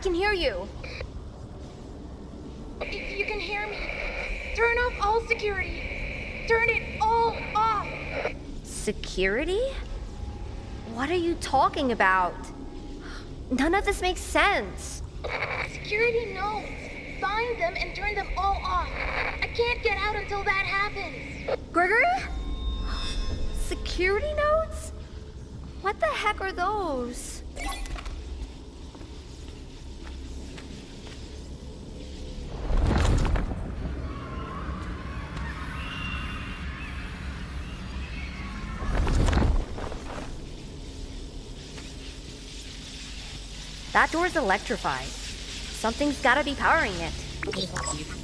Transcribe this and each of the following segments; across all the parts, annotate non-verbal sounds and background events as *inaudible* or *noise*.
I can hear you. If you can hear me, turn off all security. Turn it all off. Security? What are you talking about? None of this makes sense. Security knows. Find them and turn them all off. I can't get out until that happens. Gregory? *gasps* Security notes? What the heck are those? That door's electrified. Something's gotta be powering it.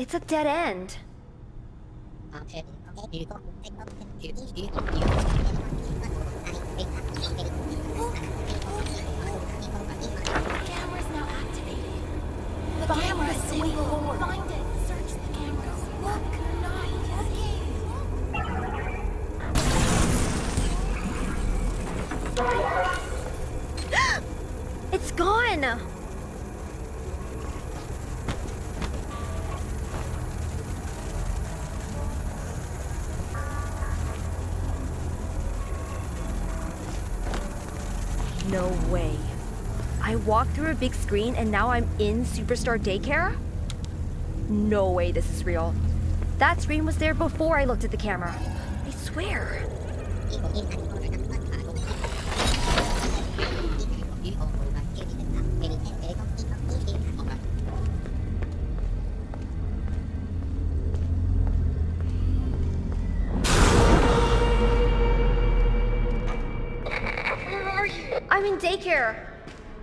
It's a dead end. The camera's now activated. The camera is way forward. Find it. Through a big screen and now I'm in Superstar Daycare? No way this is real. That screen was there before I looked at the camera. I swear. I'm in daycare.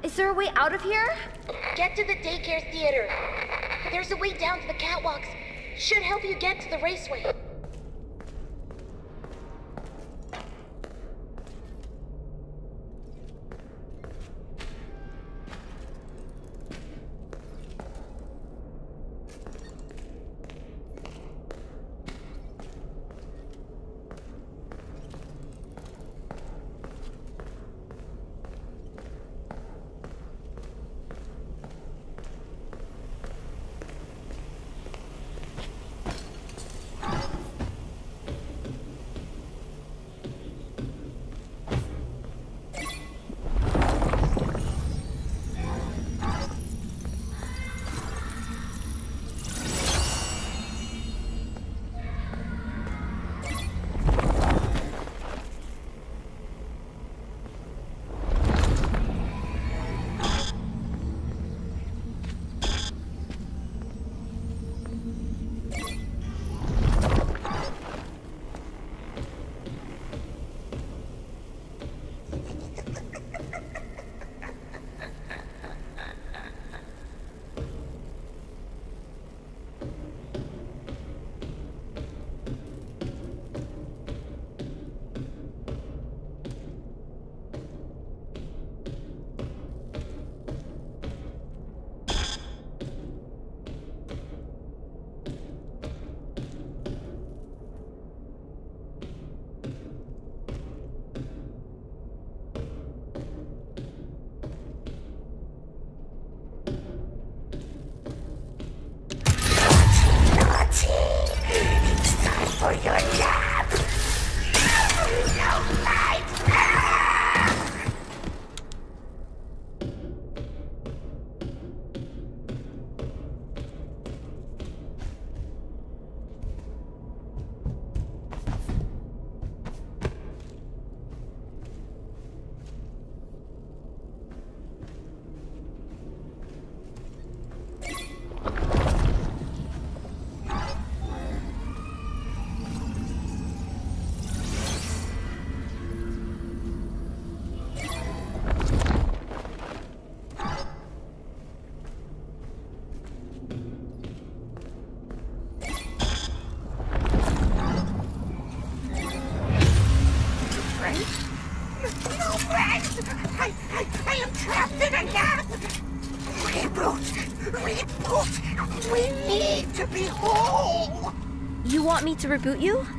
Is there a way out of here? Get to the daycare theater. There's a way down to the catwalks. Should help you get to the raceway. To reboot you?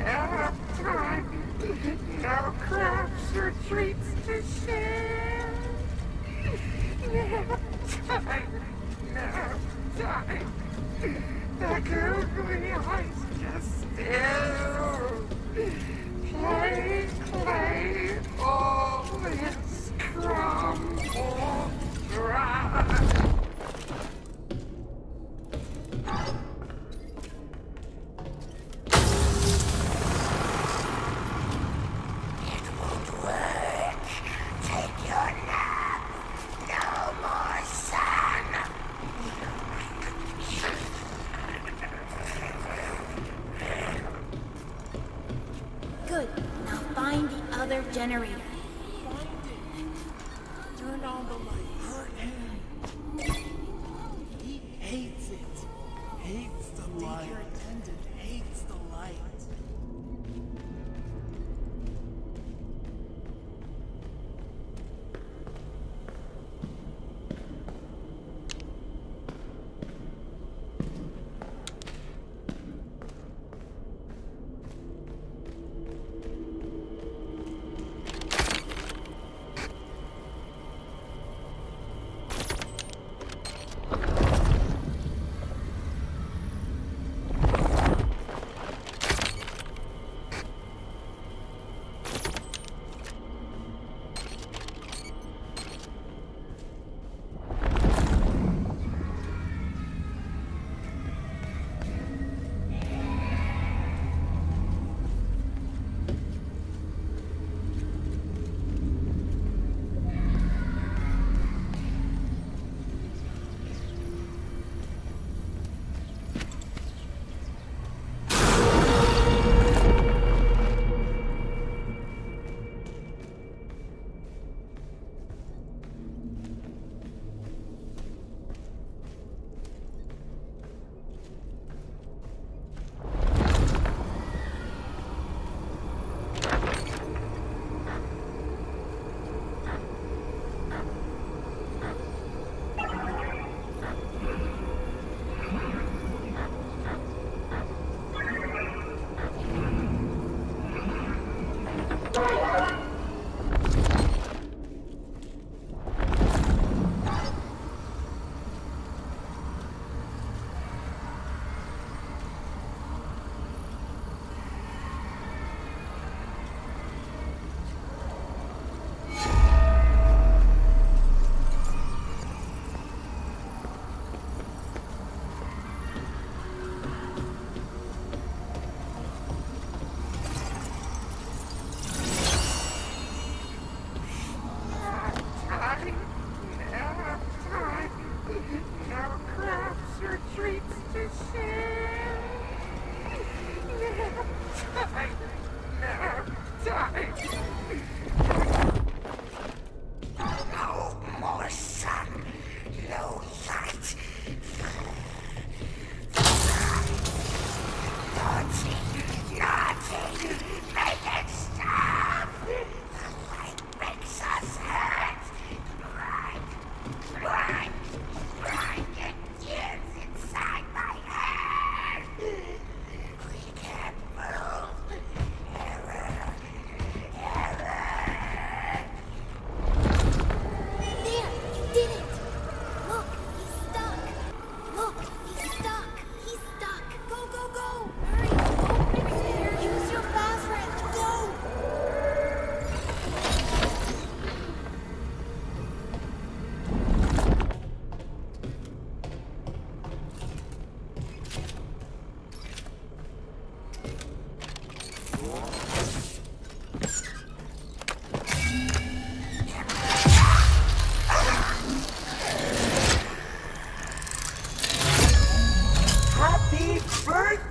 now time. No crafts or treats to share. Now time. Now time. The googly eyes just stare. Play, play, all is crumble dry.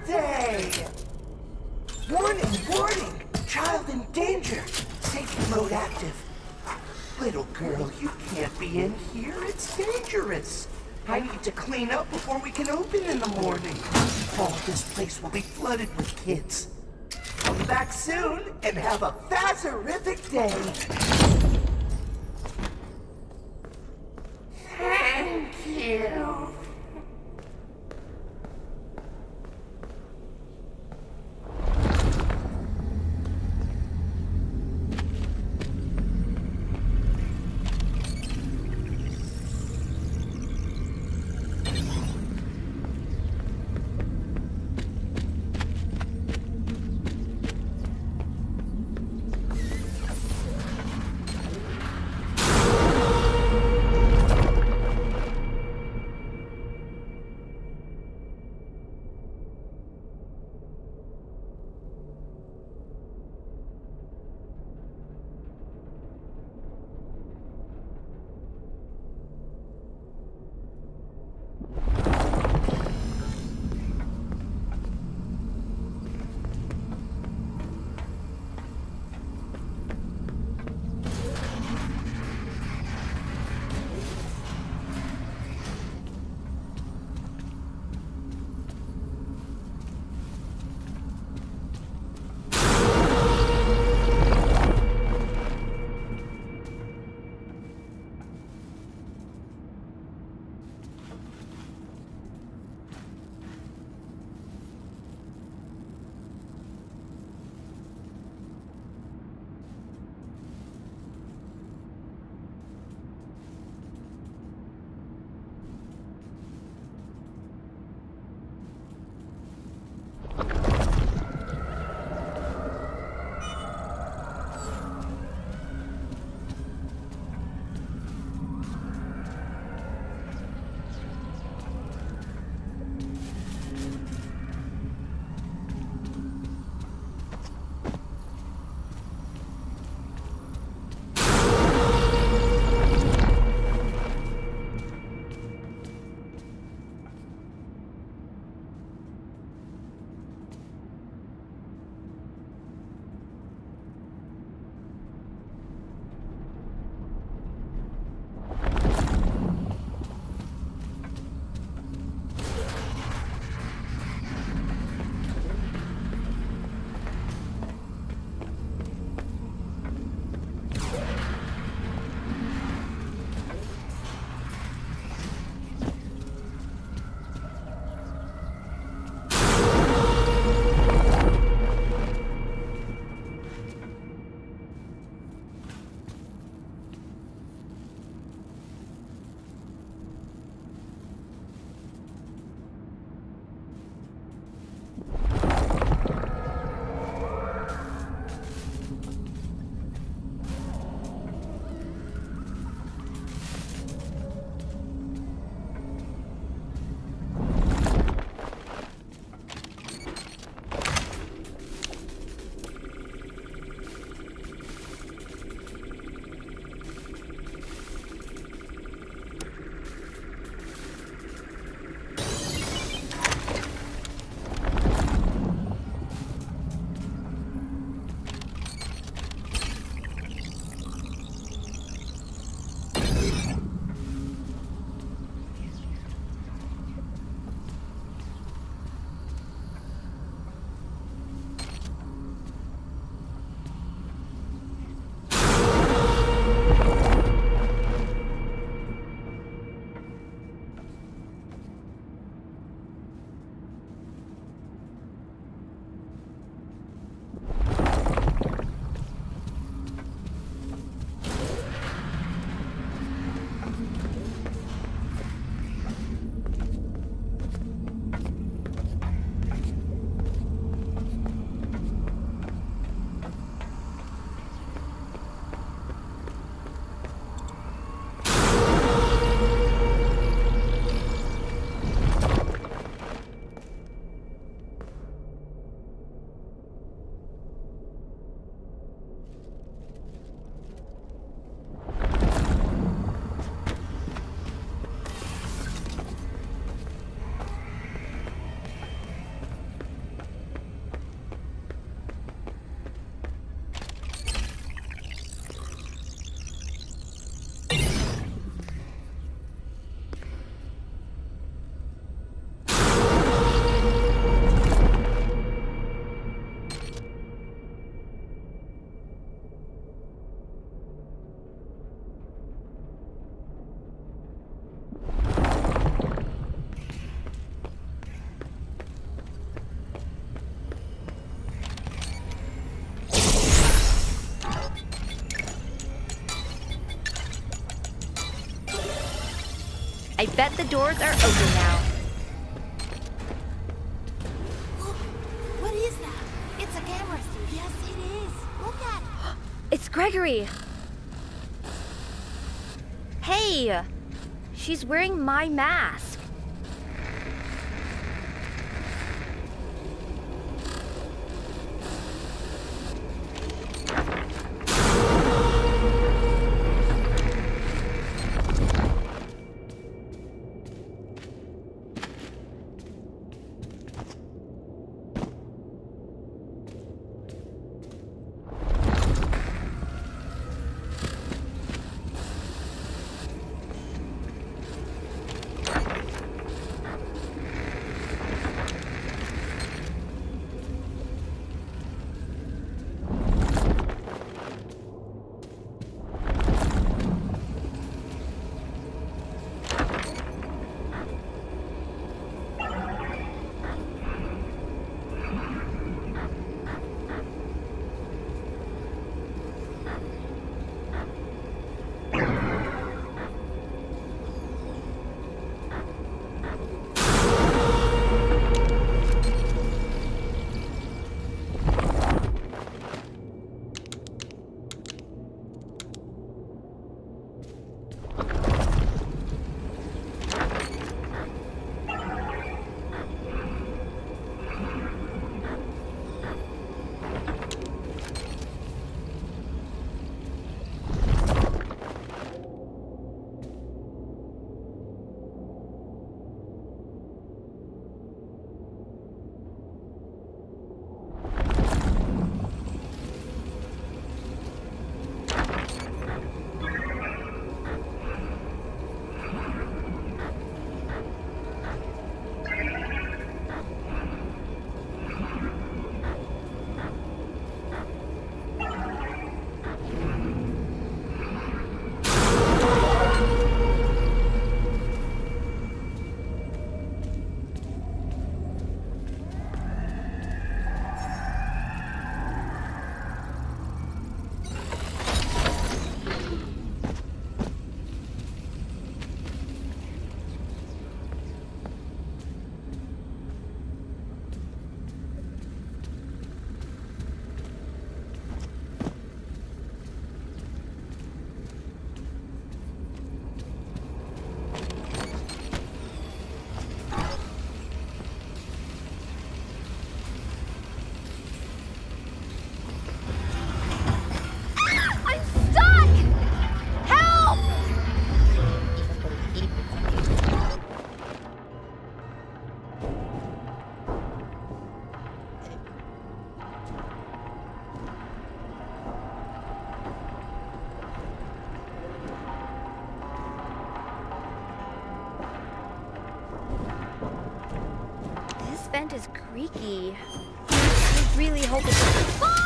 Birthday! Warning, warning! Child in danger! Safety mode active. Little girl, you can't be in here. It's dangerous. I need to clean up before we can open in the morning. Oh, this place will be flooded with kids. Come back soon and have a fazerific day. Bet the doors are open now. Look, what is that? It's a camera. Yes, it is. Look at it. *gasps* It's Gregory. Hey, she's wearing my mask. Vent is creaky. I really hope it's. Ah!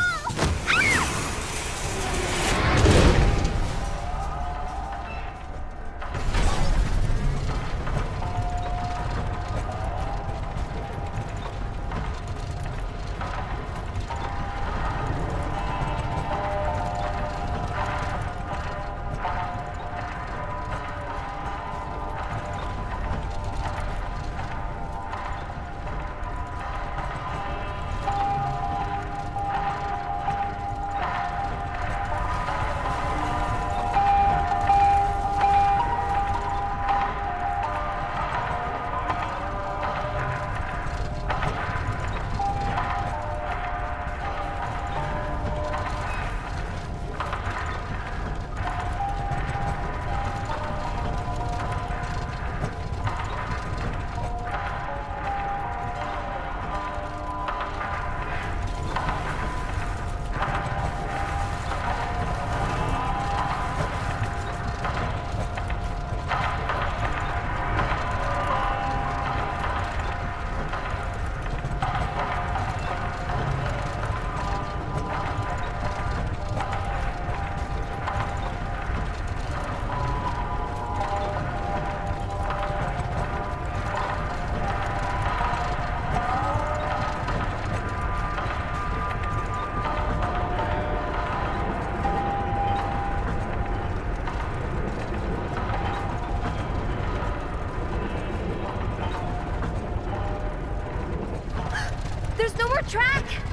Track!